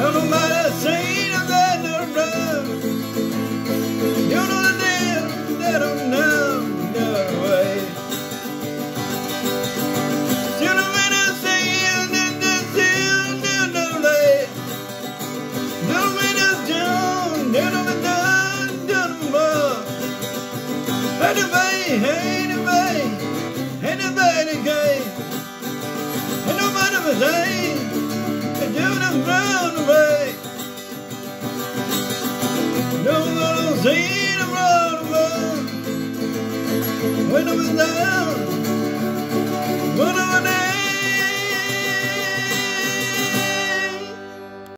Eu não merecí nada run. You know the deal, they don't know the way. You know when I say and then the seal, you know they. You know when it's down, you know when done, you know more. Anyway, anyway, anybody gay. And no matter what they, they do the run. seen a road when I was down, when I